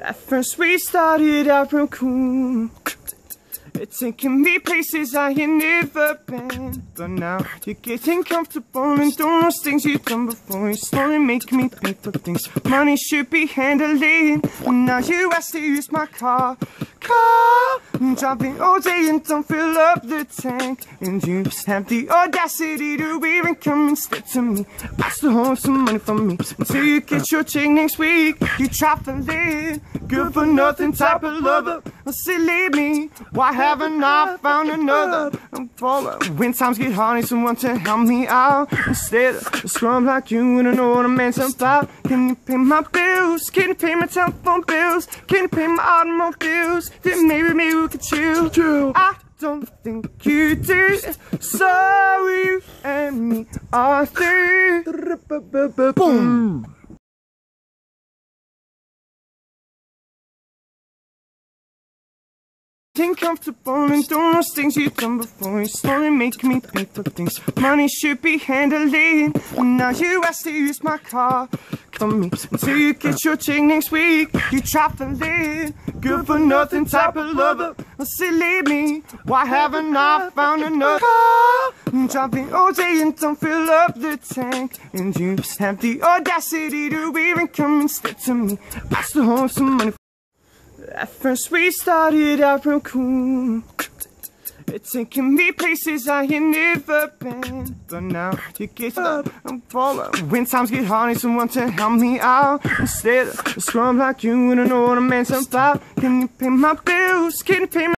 At first we started out real cool. It's taking me places I ain't never been. But now you're getting comfortable and doing those things you've done before. You slowly make me pay for things money should be handling. And now you ask to use my car Car all day and don't fill up the tank. And you just have the audacity to even come and step to me. Ask to hold some money from me. Until you get your check next week. You traveling Good for nothing type of lover well, Silly me Why haven't I found another? I'm falling When times get hard, need someone to help me out Instead of scrum like you Wouldn't know what a man's about Can you pay my bills? Can you pay my telephone bills? Can you pay my automobiles? Then maybe, maybe we could chill I don't think you do So you and me are through Boom Getting comfortable and those things you've done before. You slowly make me pay for things. Money should be handling. And now you ask to use my car. Come me until you get your check next week. You traveling Good for nothing type of lover. Well, Silly me Why haven't I found another car? I'm driving all day and don't fill up the tank. And you have the audacity to even come and step to me. I still hold some money at first we started out real cool. It's taking me places I ain't never been. But now you get up and fall When times get hard, need someone to help me out. Instead of scrum like you, wouldn't know what a man's about Can you pay my bills? Can you pay my